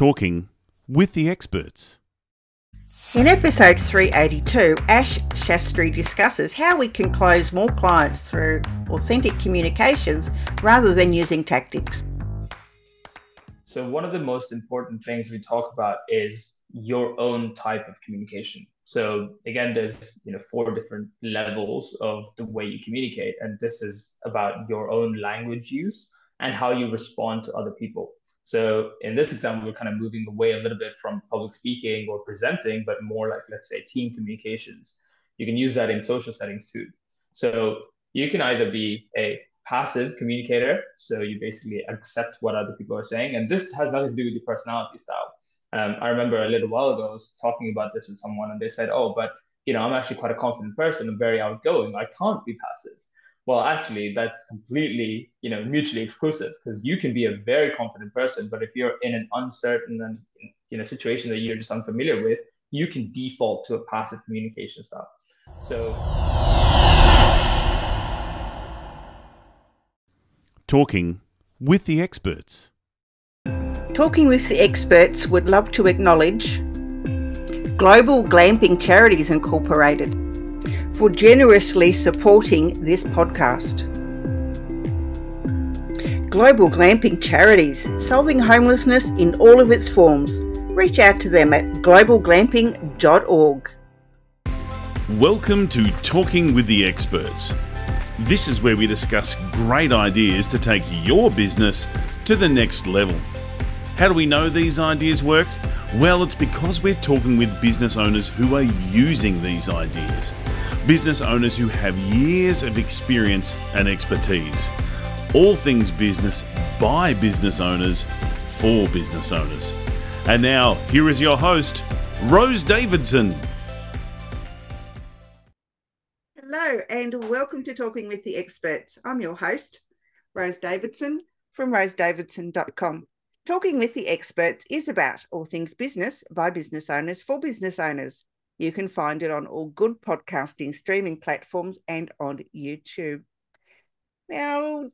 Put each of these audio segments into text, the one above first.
Talking with the experts. In episode 382, Ash Shastry discusses how we can close more clients through authentic communications rather than using tactics. So, one of the most important things we talk about is your own type of communication. So, again, there's you know four different levels of the way you communicate, and this is about your own language use and how you respond to other people. So in this example, we're kind of moving away a little bit from public speaking or presenting, but more like, let's say, team communications. You can use that in social settings too. So you can either be a passive communicator, so you basically accept what other people are saying, and this has nothing to do with your personality style. Um, I remember a little while ago I was talking about this with someone, and they said, "Oh, but you know, I'm actually quite a confident person. I'm very outgoing. I can't be passive." Well actually that's completely you know mutually exclusive because you can be a very confident person but if you're in an uncertain and you know situation that you're just unfamiliar with you can default to a passive communication style. So talking with the experts. Talking with the experts would love to acknowledge global glamping charities incorporated for generously supporting this podcast. Global Glamping Charities, solving homelessness in all of its forms. Reach out to them at globalglamping.org. Welcome to Talking with the Experts. This is where we discuss great ideas to take your business to the next level. How do we know these ideas work? Well, it's because we're talking with business owners who are using these ideas business owners who have years of experience and expertise. All things business by business owners for business owners. And now, here is your host, Rose Davidson. Hello, and welcome to Talking with the Experts. I'm your host, Rose Davidson from rosedavidson.com. Talking with the Experts is about all things business by business owners for business owners. You can find it on all good podcasting streaming platforms and on YouTube. Now,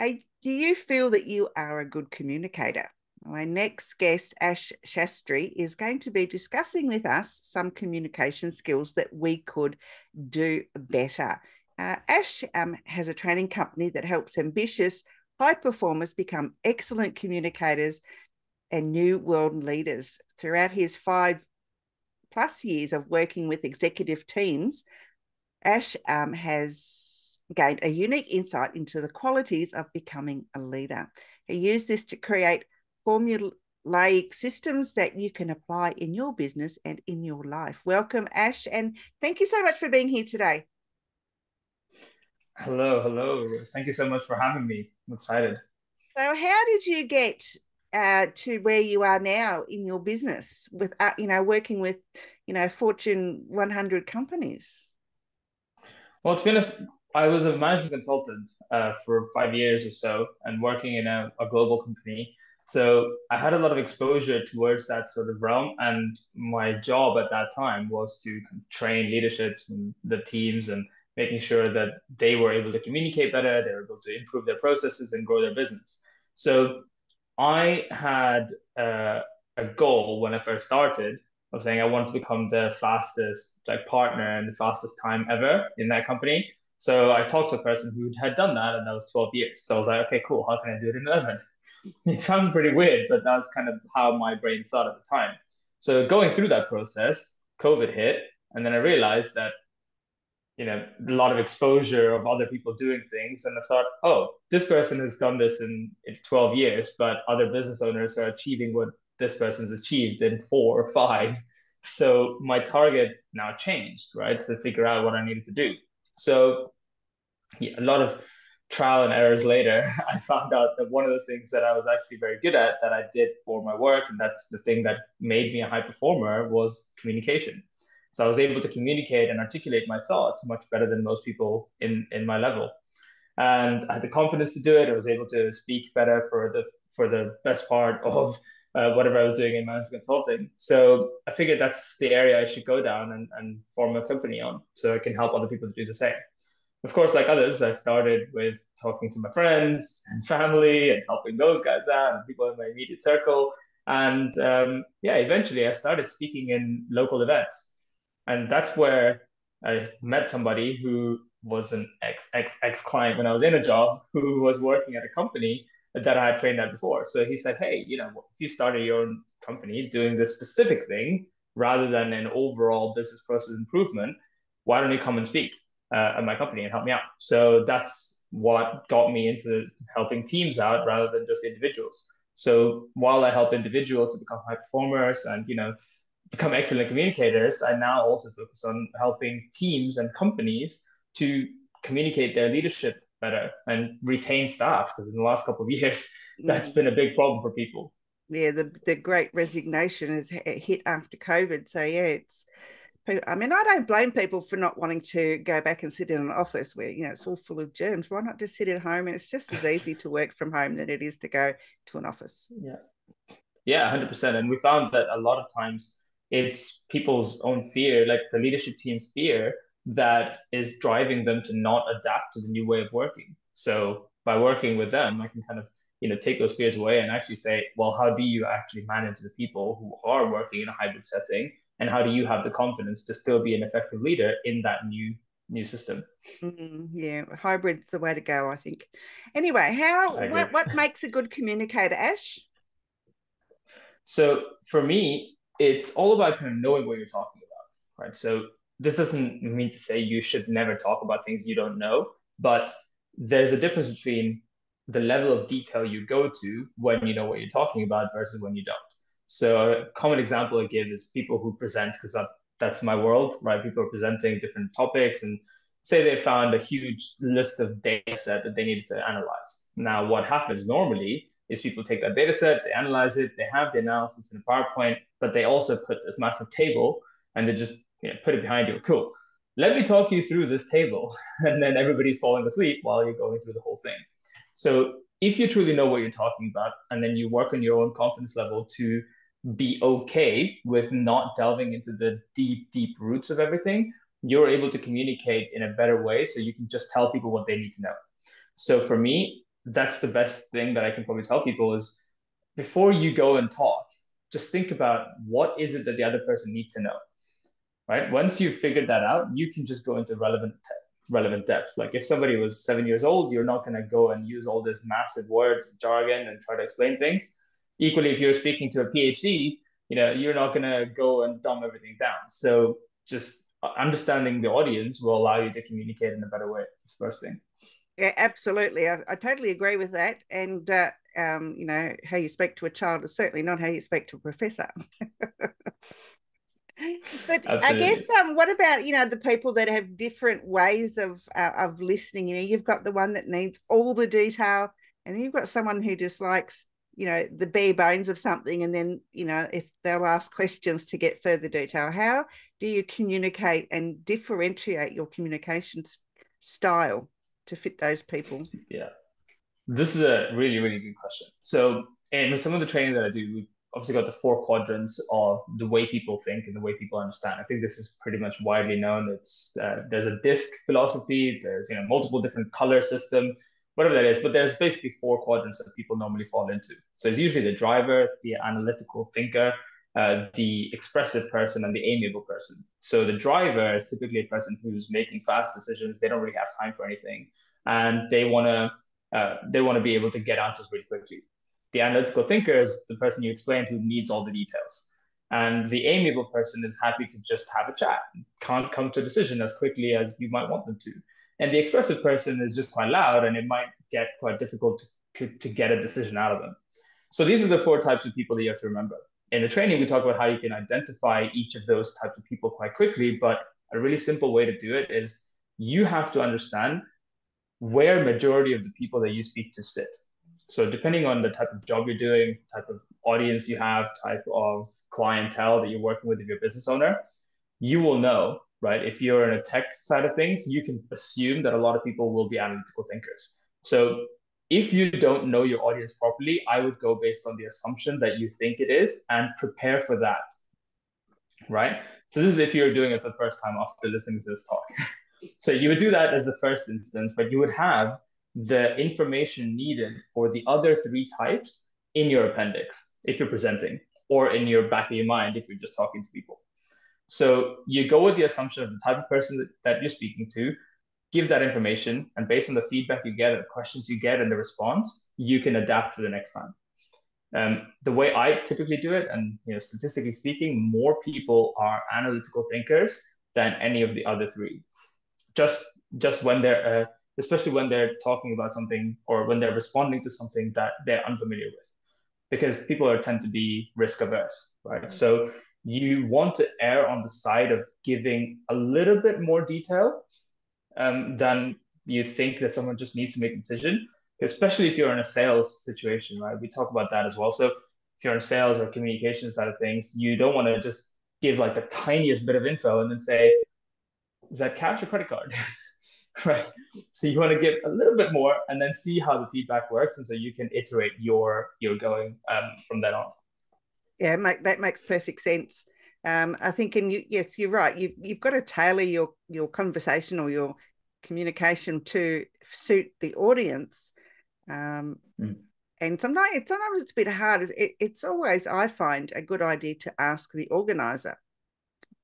do you feel that you are a good communicator? My next guest, Ash Shastry, is going to be discussing with us some communication skills that we could do better. Uh, Ash um, has a training company that helps ambitious high performers become excellent communicators and new world leaders. Throughout his five plus years of working with executive teams, Ash um, has gained a unique insight into the qualities of becoming a leader. He used this to create formulaic systems that you can apply in your business and in your life. Welcome, Ash, and thank you so much for being here today. Hello, hello. Thank you so much for having me. I'm excited. So, how did you get uh, to where you are now in your business with uh, you know working with you know fortune 100 companies well to be honest i was a management consultant uh, for five years or so and working in a, a, global company so i had a lot of exposure towards that sort of realm and my job at that time was to train leaderships and the teams and making sure that they were able to communicate better they were able to improve their processes and grow their business so I had uh, a goal when I first started of saying I want to become the fastest like partner and the fastest time ever in that company. So I talked to a person who had done that, and that was 12 years. So I was like, okay, cool. How can I do it in 11? it sounds pretty weird, but that's kind of how my brain thought at the time. So going through that process, COVID hit, and then I realized that you know a lot of exposure of other people doing things. And i thought oh this person has done this in, in 12 years but other business owners are achieving what this person's achieved in four or five. So my target now changed right to figure out what i needed to do. So yeah, a lot of trial and errors later i found out that one of the things that i was actually very good at that i did for my work and that's the thing that made me a high performer was communication so I was able to communicate and articulate my thoughts much better than most people in, in my level. And I had the confidence to do it. I was able to speak better for the for the best part of uh, whatever I was doing in management consulting. So I figured that's the area I should go down and, and form a company on so I can help other people to do the same. Of course, like others, I started with talking to my friends and family and helping those guys out and people in my immediate circle. And um, yeah, eventually I started speaking in local events. And that's where I met somebody who was an ex ex ex client when I was in a job who was working at a company that I had trained at before. So he said, Hey, you know, if you started your own company doing this specific thing rather than an overall business process improvement, why don't you come and speak uh, at my company and help me out? So that's what got me into helping teams out rather than just individuals. So while I help individuals to become high performers and you know become excellent communicators, I now also focus on helping teams and companies to communicate their leadership better and retain staff because in the last couple of years that's mm. been a big problem for people yeah the, the great resignation has hit after covid so yeah it's I mean, I don't blame people for not wanting to go back and sit in an office where, you know, it's all full of germs. Why not just sit at home? And it's just as easy to work from home than it is to go to an office. Yeah. Yeah, 100%. And we found that a lot of times it's people's own fear, like the leadership team's fear that is driving them to not adapt to the new way of working. So by working with them, I can kind of you know take those fears away and actually say, well, how do you actually manage the people who are working in a hybrid setting, and how do you have the confidence to still be an effective leader in that new new system? Mm, yeah, hybrid's the way to go, I think. Anyway, how what, what makes a good communicator, Ash? So for me, it's all about kind of knowing what you're talking about, right? So this doesn't mean to say you should never talk about things you don't know, but there's a difference between the level of detail you go to when you know what you're talking about versus when you don't. So a common example I give is people who present because that, that's my world, right? People are presenting different topics and say they found a huge list of data set that they needed to analyze. Now, what happens normally is people take that data set, they analyze it, they have the analysis in PowerPoint, but they also put this massive table and they just you know, put it behind you. Cool. Let me talk you through this table. And then everybody's falling asleep while you're going through the whole thing. So if you truly know what you're talking about, and then you work on your own confidence level to be okay with not delving into the deep, deep roots of everything, you're able to communicate in a better way. So you can just tell people what they need to know. So for me, that's the best thing that I can probably tell people is before you go and talk, just think about what is it that the other person needs to know right? Once you've figured that out, you can just go into relevant relevant depth. Like if somebody was seven years old, you're not going to go and use all this massive words, and jargon, and try to explain things. Equally, if you're speaking to a PhD, you know, you're not going to go and dumb everything down. So just uh, understanding the audience will allow you to communicate in a better way. It's the first thing. Yeah, absolutely. I, I totally agree with that. And, uh, um, you know, how you speak to a child is certainly not how you speak to a professor. but Absolutely. I guess um, what about you know the people that have different ways of uh, of listening? You know, you've got the one that needs all the detail, and then you've got someone who just likes you know the bare bones of something, and then you know if they'll ask questions to get further detail. How do you communicate and differentiate your communication style to fit those people? Yeah, this is a really really good question. So, and with some of the training that I do, we've obviously got the four quadrants of the way people think and the way people understand. I think this is pretty much widely known. It's uh, there's a disc philosophy. There's you know multiple different color system, whatever that is. But there's basically four quadrants that people normally fall into. So it's usually the driver, the analytical thinker, uh, the expressive person, and the amiable person. So the driver is typically a person who's making fast decisions. They don't really have time for anything, and they want to uh, they want to be able to get answers really quickly. The analytical thinker is the person you explained who needs all the details. And the amiable person is happy to just have a chat, can't come to a decision as quickly as you might want them to. And the expressive person is just quite loud and it might get quite difficult to, to get a decision out of them. So these are the four types of people that you have to remember. In the training, we talk about how you can identify each of those types of people quite quickly, but a really simple way to do it is you have to understand where majority of the people that you speak to sit. So depending on the type of job you're doing, type of audience you have, type of clientele that you're working with if you're a business owner, you will know, right? If you're in a tech side of things, you can assume that a lot of people will be analytical thinkers. So if you don't know your audience properly, I would go based on the assumption that you think it is and prepare for that. Right. So this is if you're doing it for the first time after listening to this talk. so you would do that as the first instance, but you would have the information needed for the other three types in your appendix if you're presenting, or in your back of your mind if you're just talking to people. So you go with the assumption of the type of person that, that you're speaking to, give that information, and based on the feedback you get, and the questions you get, and the response, you can adapt for the next time. Um, the way I typically do it, and you know, statistically speaking, more people are analytical thinkers than any of the other three. Just just when they're uh, especially when they're talking about something or when they're responding to something that they're unfamiliar with, because people are tend to be risk averse, right? So you want to err on the side of giving a little bit more detail um, than you think that someone just needs to make a decision especially if you're in a sales situation, right? We talk about that as well. So if you're in sales or communication side of things, you don't want to just give like the tiniest bit of info and then say, is that cash or credit card? right. So you want to give a little bit more and then see how the feedback works. And so you can iterate your your going um, from then on. Yeah, make, that makes perfect sense. Um, I think, and you, yes, you're right. You've you've got to tailor your your conversation or your communication to suit the audience um, mm. And sometimes it's sometimes it's a bit hard. It, it's always I find a good idea to ask the organizer,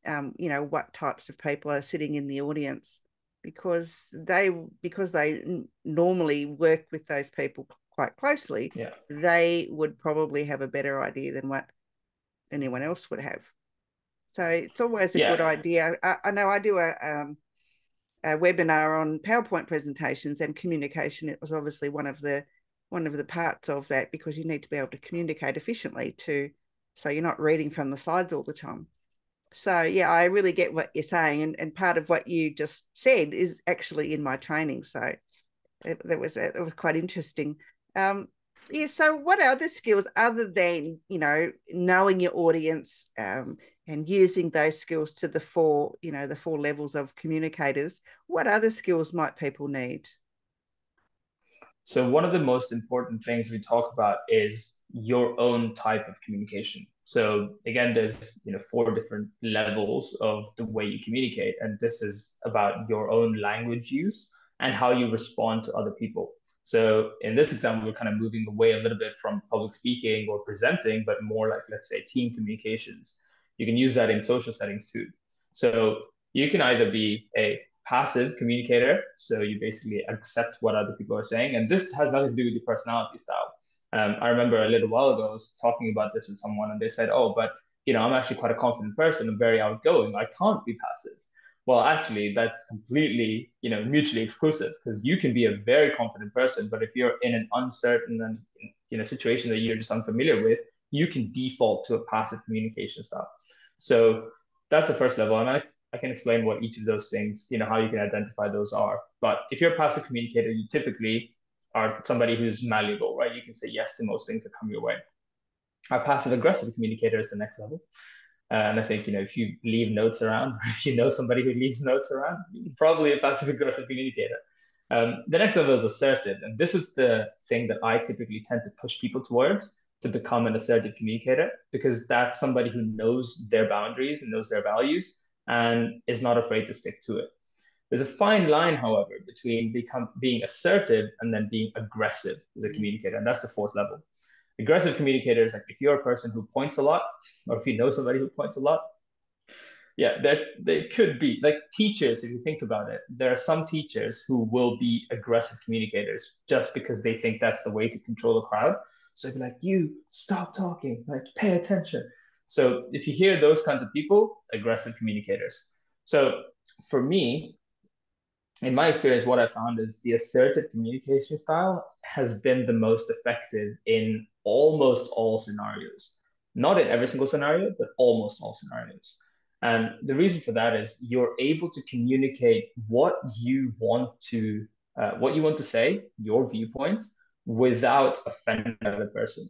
um, you know, what types of people are sitting in the audience, because they because they n- normally work with those people quite closely. Yeah. they would probably have a better idea than what anyone else would have. So it's always a yeah. good idea. I, I, know I do a um, a webinar on PowerPoint presentations and communication. It was obviously one of the one of the parts of that because you need to be able to communicate efficiently to so you're not reading from the slides all the time. So yeah, I really get what you're saying, and, and part of what you just said is actually in my training. So it, that was it was quite interesting. Um, yeah. So what other skills other than you know knowing your audience, um, and using those skills to the four, you know, the four levels of communicators, what other skills might people need? So one of the most important things we talk about is your own type of communication. So again, there's you know four different levels of the way you communicate, and this is about your own language use and how you respond to other people. So in this example, we're kind of moving away a little bit from public speaking or presenting, but more like let's say team communications you can use that in social settings too. So you can either be a passive communicator, so you basically accept what other people are saying, and this has nothing to do with your personality style. Um, I remember a little while ago I was talking about this with someone, and they said, "Oh, but you know, I'm actually quite a confident person. I'm very outgoing. I can't be passive." Well, actually, that's completely you know mutually exclusive because you can be a very confident person, but if you're in an uncertain and you know situation that you're just unfamiliar with, you can default to a passive communication style. So that's the first level. And I, I can explain what each of those things, you know, how you can identify those are. But if you're a passive communicator, you typically are somebody who's malleable, right? You can say yes to most things that come your way. Our passive aggressive communicator is the next level. Uh, and I think, you know, if you leave notes around, or if you know somebody who leaves notes around, probably a passive aggressive communicator. Um, the next level is assertive. And this is the thing that I typically tend to push people towards to become an assertive communicator because that's somebody who knows their boundaries and knows their values and is not afraid to stick to it. There's a fine line, however, between become, being assertive and then being aggressive as a mm-hmm. communicator, and that's the fourth level. Aggressive communicators, like if you're a person who points a lot, or if you know somebody who points a lot, yeah, that they could be like teachers. If you think about it, there are some teachers who will be aggressive communicators just because they think that's the way to control a crowd. So I'd be like, you stop talking, like pay attention. So if you hear those kinds of people, aggressive communicators. So for me, in my experience, what I found is the assertive communication style has been the most effective in almost all scenarios. Not in every single scenario, but almost all scenarios. And the reason for that is you're able to communicate what you want to, uh, what you want to say, your viewpoints, without offending another person.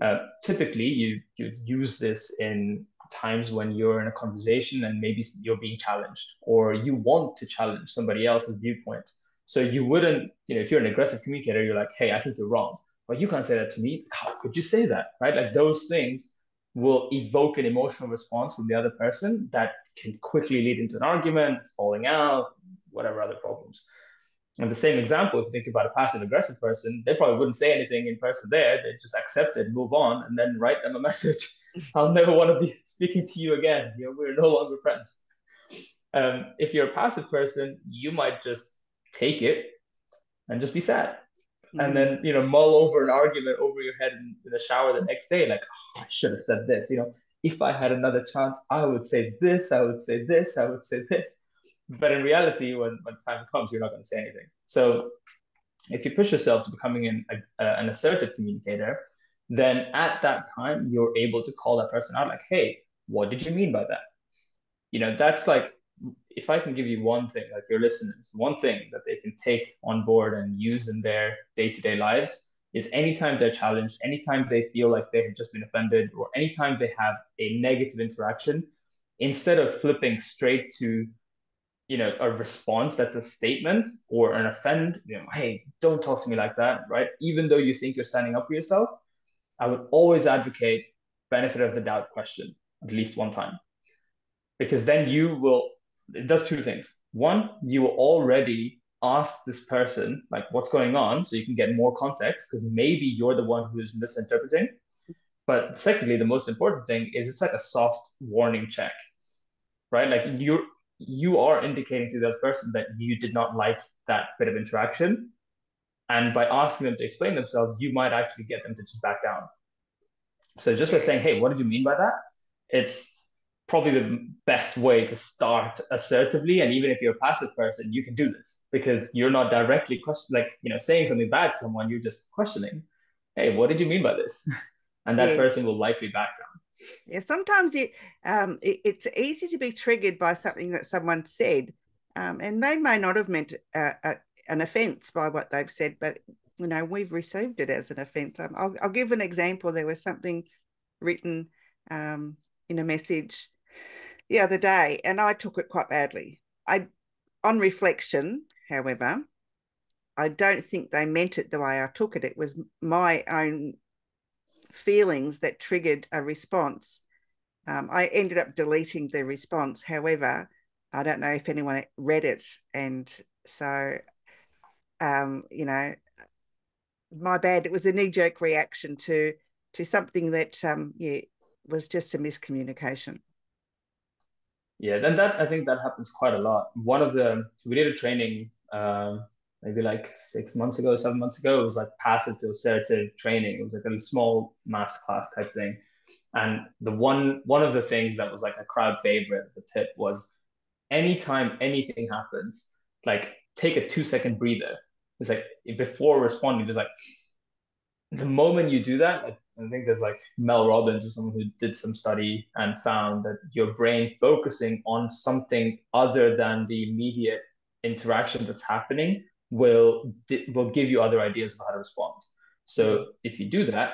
Uh, typically, you you use this in times when you're in a conversation and maybe you're being challenged or you want to challenge somebody else's viewpoint. So you wouldn't, you know, if you're an aggressive communicator, you're like, hey, I think you're wrong. Well, you can't say that to me. How could you say that? Right? Like those things will evoke an emotional response from the other person that can quickly lead into an argument, falling out, whatever other problems. And the same example, if you think about a passive aggressive person, they probably wouldn't say anything in person there. They just accept it, move on, and then write them a message. I'll never want to be speaking to you again. You know, we're no longer friends. Um, if you're a passive person, you might just take it and just be sad. Mm-hmm. And then, you know, mull over an argument over your head in, in the shower the next day, like, oh, I should have said this. You know, if I had another chance, I would say this, I would say this, I would say this. But in reality, when, when time comes, you're not going to say anything. So if you push yourself to becoming an, a, an assertive communicator, then at that time, you're able to call that person out like, hey, what did you mean by that? You know, that's like, if I can give you one thing, like your listeners, one thing that they can take on board and use in their day to day lives is anytime they're challenged, anytime they feel like they have just been offended, or anytime they have a negative interaction, instead of flipping straight to you know a response that's a statement or an offend you know hey don't talk to me like that right? Even though you think you're standing up for yourself i would always advocate benefit of the doubt question at least one time. Because then you will it does two things. One you will already ask this person like what's going on? so you can get more context because maybe you're the one who's misinterpreting. But secondly the most important thing is it's like a soft warning check right? Like you're you are indicating to the other person that you did not like that bit of interaction. And by asking them to explain themselves, you might actually get them to just back down. So just by saying, hey, what did you mean by that? It's probably the best way to start assertively. And even if you're a passive person, you can do this because you're not directly question like, you know, saying something bad to someone, you're just questioning, hey, what did you mean by this? And that yeah. person will likely back down. Yeah, sometimes it, um, it, it's easy to be triggered by something that someone said, um, and they may not have meant a, a, an offence by what they've said, but you know we've received it as an offence. Um, I'll, I'll, give an example. There was something written um, in a message the other day, and I took it quite badly. I, on reflection, however, I don't think they meant it the way I took it. It was my own feelings that triggered a response. Um, I ended up deleting the response. However, I don't know if anyone read it. And so, um, you know, my bad. It was a knee jerk reaction to to something that um, yeah was just a miscommunication. Yeah, then that I think that happens quite a lot. One of the so we did a training um, maybe like six months ago, seven months ago. It was like passive to assertive training. It was like a small mass class type thing. And the one one of the things that was like a crowd favorite, the tip was anytime anything happens, like take a two second breather. It's like before responding, just like the moment you do that, I think there's like Mel Robbins or someone who did some study and found that your brain focusing on something other than the immediate interaction that's happening will will give you other ideas of how to respond. So if you do that,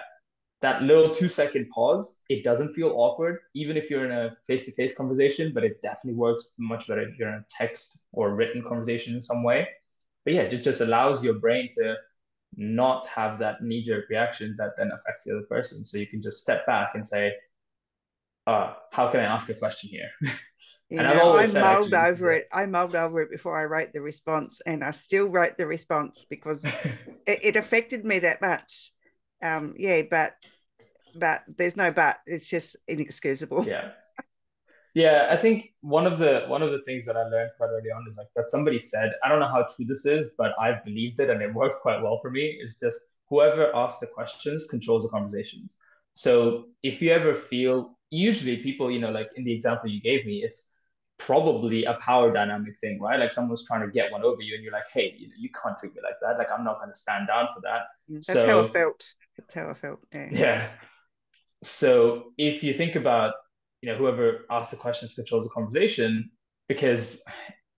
that little two second pause, it doesn't feel awkward, even if you're in a face to face conversation, but it definitely works much better if you're in a text or written conversation in some way. But yeah, it just just allows your brain to not have that knee jerk reaction that then affects the other person. So you can just step back and say, uh, how can I ask a question here? You and know, i mulled over it. I mulled over it before I wrote the response, and I still wrote the response because it, it, affected me that much. Um, yeah, but but there's no but. It's just inexcusable. Yeah, yeah. I think one of the one of the things that I learned quite early on is like that somebody said. I don't know how true this is, but I've believed it, and it worked quite well for me. Is just whoever asks the questions controls the conversations. So if you ever feel, usually people, you know, like in the example you gave me, it's probably a power dynamic thing, right? Like someone's trying to get one over you, and you're like, hey, you you can't treat me like that. Like I'm not going to stand down for that. Mm, that's so, how I felt. That's how I felt. Yeah. yeah. So if you think about, you know, whoever asks the questions controls the conversation, because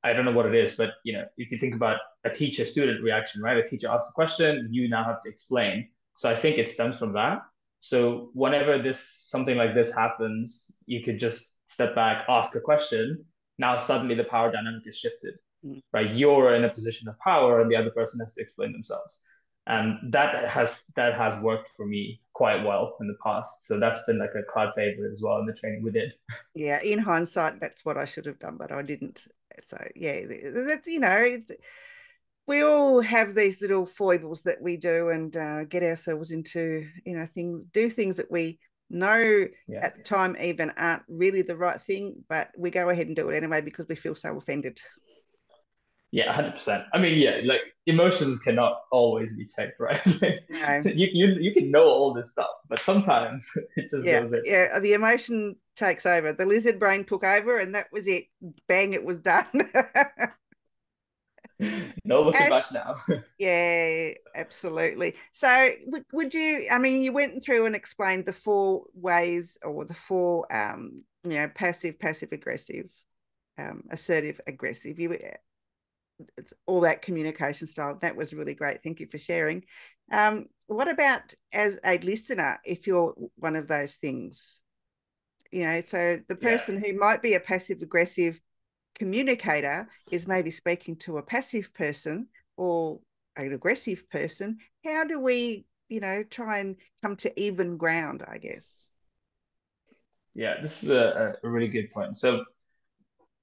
I don't know what it is, but you know, if you think about a teacher-student reaction, right? A teacher asks a question, you now have to explain. So I think it stems from that. So whenever this something like this happens, you could just step back, ask a question, now suddenly the power dynamic is shifted, mm. right? You're in a position of power, and the other person has to explain themselves, and that has that has worked for me quite well in the past. So that's been like a crowd favorite as well in the training we did. Yeah, in hindsight, that's what I should have done, but I didn't. So yeah, that you know. we all have these little foibles that we do and uh, get ourselves into, you know, things, do things that we know yeah. at the time even aren't really the right thing, but we go ahead and do it anyway because we feel so offended. Yeah, hundred percent. I mean, yeah, like emotions cannot always be checked, right? no. you, you you can know all this stuff, but sometimes it just yeah, goes in. Yeah, the emotion takes over. The lizard brain took over, and that was it. Bang! It was done. no looking Ash, back now. yeah, absolutely. So, would you? I mean, you went through and explained the four ways, or the four, um, you know, passive, passive aggressive, um, assertive, aggressive. You all that communication style. That was really great. Thank you for sharing. Um, what about as a listener, if you're one of those things? You know, so the person yeah. who might be a passive aggressive communicator is maybe speaking to a passive person or an aggressive person. How do we, you know, try and come to even ground, I guess? Yeah, this is a, a really good point. So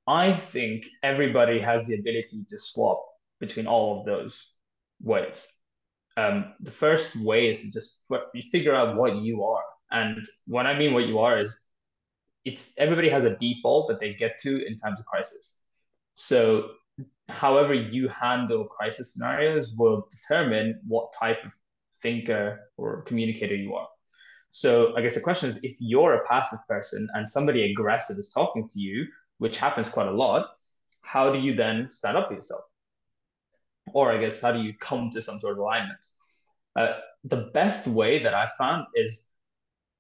I think everybody has the ability to swap between all of those ways. Um, the first way is to just you figure out what you are, and what I mean what you are is it's everybody has a default that they get to in times of crisis. So, however you handle crisis scenarios will determine what type of thinker or communicator you are. So, I guess the question is if you're a passive person and somebody aggressive is talking to you, which happens quite a lot, how do you then stand up for yourself? Or I guess, how do you come to some sort of alignment? Uh, the best way that I found is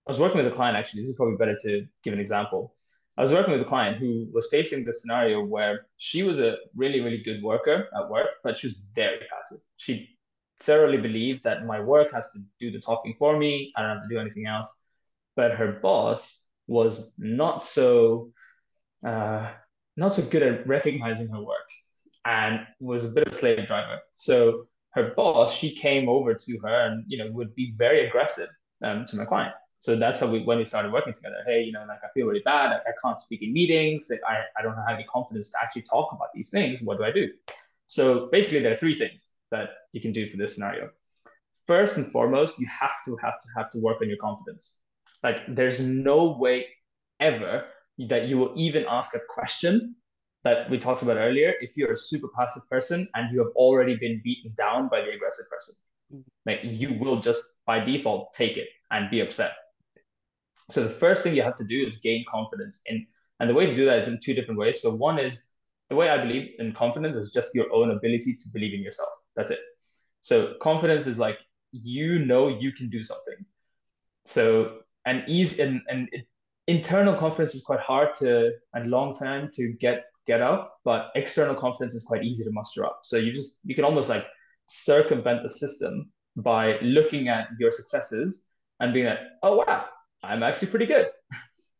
I was working with a client actually. This is probably better to give an example. I was working with a client who was facing the scenario where she was a really, really good worker at work, but she was very passive. She thoroughly believed that my work has to do the talking for me. I don't have to do anything else. But her boss was not so uh, not so good at recognizing her work and was a bit of a slave driver. So her boss, she came over to her and you know would be very aggressive um, to my client. So that's how we when we started working together. Hey, you know, like I feel really bad. I, I can't speak in meetings. I, I don't have any confidence to actually talk about these things. What do I do? So basically, there are three things that you can do for this scenario. First and foremost, you have to have to have to work on your confidence. Like there's no way ever that you will even ask a question that we talked about earlier if you're a super passive person and you have already been beaten down by the aggressive person mm-hmm. like you will just by default take it and be upset so the first thing you have to do is gain confidence in and the way to do that is in two different ways. So one is the way i believe in confidence is just your own ability to believe in yourself. That's it. So confidence is like you know you can do something. So and ease and, and it internal confidence is quite hard to and long time to get get up, but external confidence is quite easy to muster up. So you just you can almost like circumvent the system by looking at your successes and being like, oh wow, I'm actually pretty good.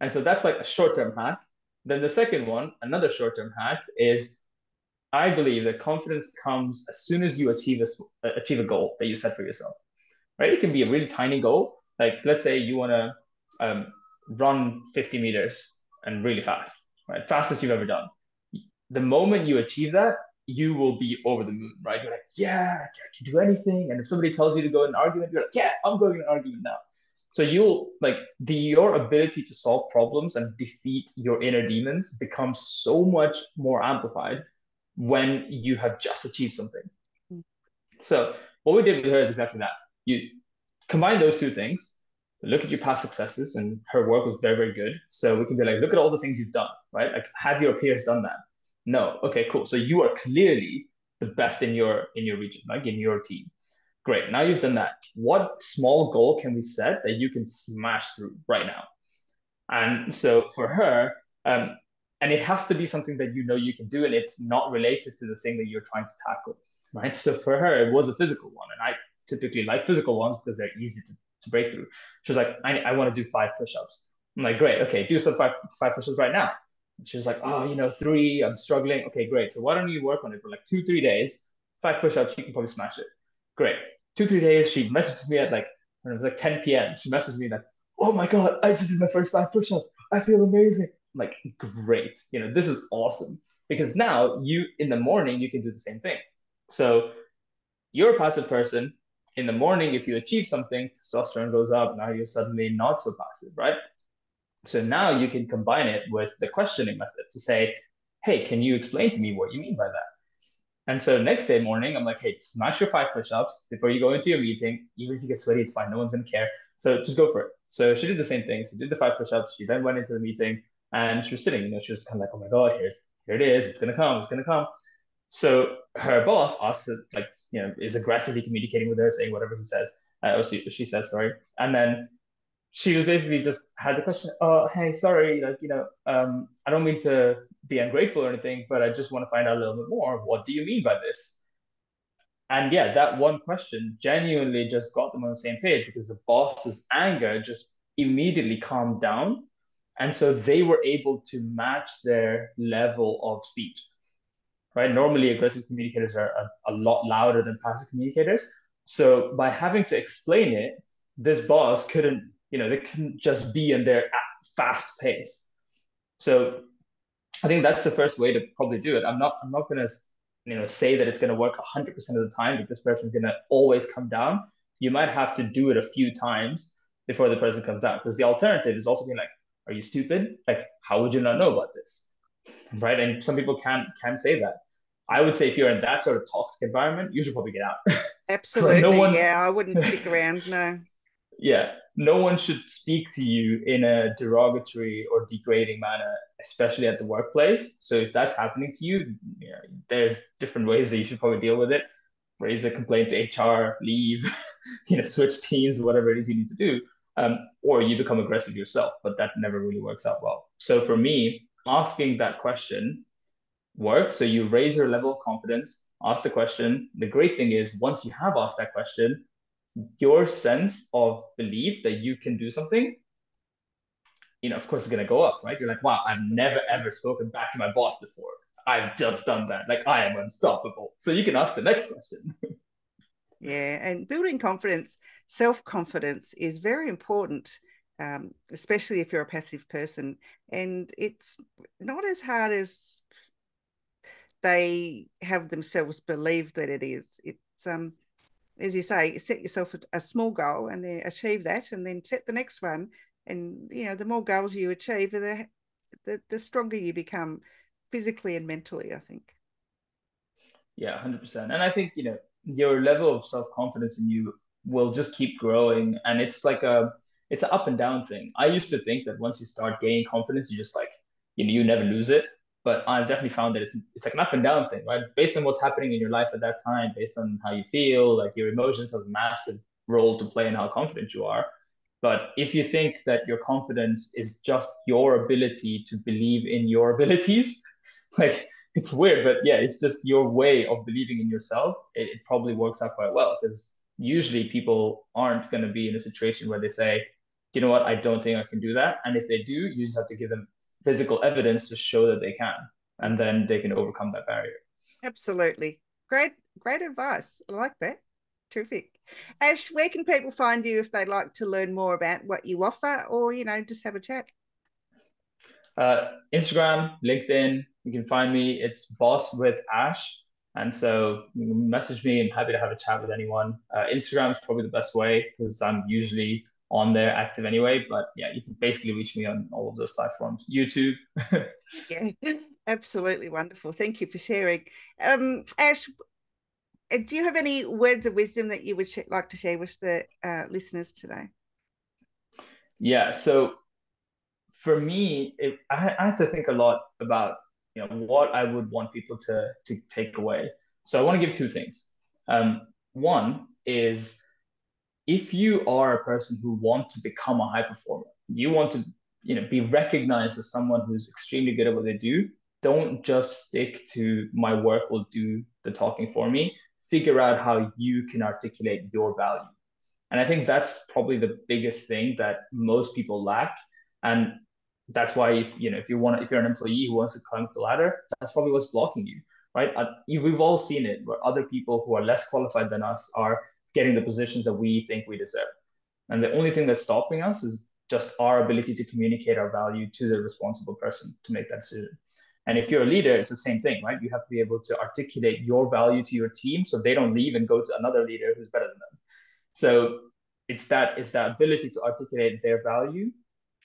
And so that's like a short-term hack. Then the second one, another short-term hack is I believe that confidence comes as soon as you achieve a achieve a goal that you set for yourself. Right? It can be a really tiny goal. Like let's say you want to um, run 50 meters and really fast, right? Fastest you've ever done. The moment you achieve that, you will be over the moon, right? You're like, yeah, I can do anything. And if somebody tells you to go in an argument, you're like, yeah, I'm going in an argument now. So you'll like the your ability to solve problems and defeat your inner demons becomes so much more amplified when you have just achieved something. Mm. So what we did with her is exactly that. You combine those two things, look at your past successes and her work was very very good so we can be like look at all the things you've done right like have your peers done that no okay cool so you are clearly the best in your in your region like in your team great now you've done that what small goal can we set that you can smash through right now and so for her um, and it has to be something that you know you can do and it's not related to the thing that you're trying to tackle right so for her it was a physical one and i typically like physical ones because they're easy to to breakthrough. She was like, I, I want to do five push-ups. I'm like, great, okay, do some five five push-ups right now. And she was like, oh, you know, three, I'm struggling. Okay, great. So why don't you work on it for like two, three days? Five push-ups, you can probably smash it. Great. Two, three days. She messages me at like when it was like 10 p.m. She messaged me like, oh my god, I just did my first five push-ups. I feel amazing. I'm like, great. You know, this is awesome because now you in the morning you can do the same thing. So you're a passive person. In the morning, if you achieve something, testosterone goes up. Now you're suddenly not so passive, right? So now you can combine it with the questioning method to say, hey, can you explain to me what you mean by that? And so next day morning, I'm like, hey, smash your five push-ups before you go into your meeting. Even if you get sweaty, it's fine. No one's gonna care. So just go for it. So she did the same thing. She did the five push-ups. She then went into the meeting and she was sitting, you know, she was kind of like, oh my God, here's here it is. It's gonna come, it's gonna come. So her boss asked like, you know, is aggressively communicating with her, saying whatever he says, uh, or she, she says, sorry. And then she was basically just had the question, oh, hey, sorry, like, you know, um, I don't mean to be ungrateful or anything, but I just want to find out a little bit more. What do you mean by this? And yeah, that one question genuinely just got them on the same page because the boss's anger just immediately calmed down. And so they were able to match their level of speech, right? Normally, aggressive communicators are a, a lot louder than passive communicators. So by having to explain it, this boss couldn't you know, they can just be in their fast pace. So I think that's the first way to probably do it. I'm not I'm not gonna you know say that it's gonna work 100% of the time that this person's gonna always come down. You might have to do it a few times before the person comes down. Because the alternative is also being like, are you stupid? Like, how would you not know about this? Right. And some people can can say that. I would say if you're in that sort of toxic environment, you should probably get out. Absolutely. no one... Yeah, I wouldn't stick around. No. Yeah no one should speak to you in a derogatory or degrading manner, especially at the workplace. So if that's happening to you, you know, there's different ways that you should probably deal with it. Raise a complaint to HR, leave, you know, switch teams, whatever it is you need to do. Um, or you become aggressive yourself, but that never really works out well. So for me, asking that question works. So you raise your level of confidence, ask the question. The great thing is once you have asked that question, your sense of belief that you can do something, you know, of course, is going to go up, right? You're like, wow, I've never ever spoken back to my boss before. I've just done that. Like, I am unstoppable. So you can ask the next question. yeah. And building confidence, self confidence is very important. Um, especially if you're a passive person, and it's not as hard as they have themselves believe that it is. It's um, as you say, set yourself a, a small goal and then achieve that, and then set the next one. And you know, the more goals you achieve, the the, the stronger you become physically and mentally. I think. Yeah, hundred percent. And I think you know your level of self confidence in you will just keep growing, and it's like a it's an up and down thing. I used to think that once you start gaining confidence, you just like you know you never lose it but I've definitely found that it's, it's like an up and down thing, right? Based on what's happening in your life at that time, based on how you feel, like your emotions have a massive role to play in how confident you are. But if you think that your confidence is just your ability to believe in your abilities, like it's weird, but yeah, it's just your way of believing in yourself. It, it probably works out quite well because usually people aren't going to be in a situation where they say, you know what, I don't think I can do that. And if they do, you just have to give them physical evidence to show that they can, and then they can overcome that barrier. Absolutely. Great, great advice. I like that. Terrific. Ash, where can people find you if they'd like to learn more about what you offer or, you know, just have a chat? Uh, Instagram, LinkedIn, you can find me. It's Boss with Ash. And so message me. I'm happy to have a chat with anyone. Uh, Instagram is probably the best way because I'm usually on there active anyway. But yeah, you can basically reach me on all of those platforms. YouTube. yeah, absolutely wonderful. Thank you for sharing. Um, Ash, uh, do you have any words of wisdom that you would sh- like to share with the uh, listeners today? Yeah. So for me, it, I, I had to think a lot about you know what I would want people to to take away. So I want to give two things. Um, one is if you are a person who wants to become a high performer, you want to you know be recognized as someone who's extremely good at what they do, don't just stick to my work will do the talking for me. Figure out how you can articulate your value. And I think that's probably the biggest thing that most people lack. And that's why if you know if you want if you're an employee who wants to climb the ladder, that's probably what's blocking you, right? We've all seen it where other people who are less qualified than us are getting the positions that we think we deserve. And the only thing that's stopping us is just our ability to communicate our value to the responsible person to make that decision. And if you're a leader, it's the same thing, right? You have to be able to articulate your value to your team so they don't leave and go to another leader who's better than them. So it's that it's that ability to articulate their value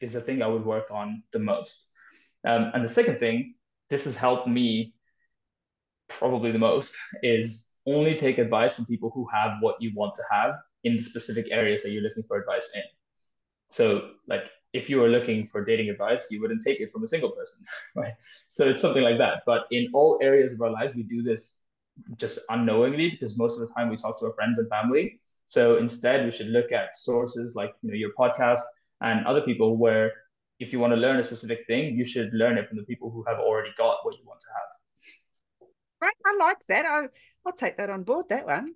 is the thing I would work on the most. Um, and the second thing, this has helped me probably the most, is only take advice from people who have what you want to have in the specific areas that you're looking for advice in. So, like, if you were looking for dating advice, you wouldn't take it from a single person, right? So it's something like that. But in all areas of our lives, we do this just unknowingly because most of the time we talk to our friends and family. So instead, we should look at sources like you know your podcast and other people where if you want to learn a specific thing, you should learn it from the people who have already got what you want to have. I like that. I, I'll take that on board. That one.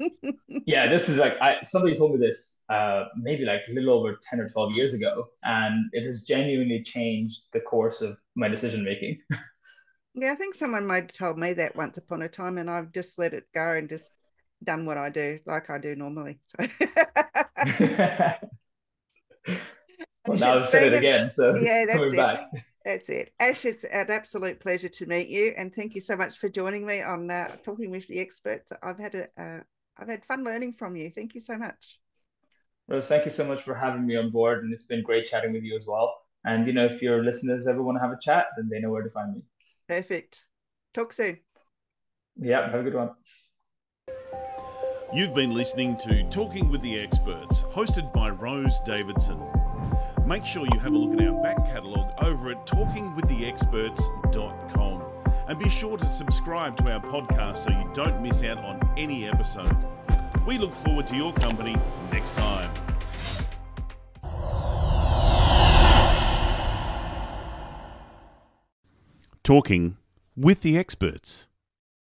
yeah, this is like I somebody told me this uh, maybe like a little over ten or twelve years ago, and it has genuinely changed the course of my decision making. yeah, I think someone might have told me that once upon a time, and I've just let it go and just done what I do like I do normally. So. well, now I've said it again, so yeah, that's coming it. back. That's it. Ash, it's an absolute pleasure to meet you, and thank you so much for joining me on uh, talking with the experts. I've had a, uh, I've had fun learning from you. Thank you so much. Rose, thank you so much for having me on board, and it's been great chatting with you as well. And you know, if your listeners ever want to have a chat, then they know where to find me. Perfect. Talk soon. Yeah, have a good one. You've been listening to Talking with the Experts, hosted by Rose Davidson. Make sure you have a look at our back catalogue over at talkingwiththeexperts.com. And be sure to subscribe to our podcast so you don't miss out on any episode. We look forward to your company next time. Talking with the Experts.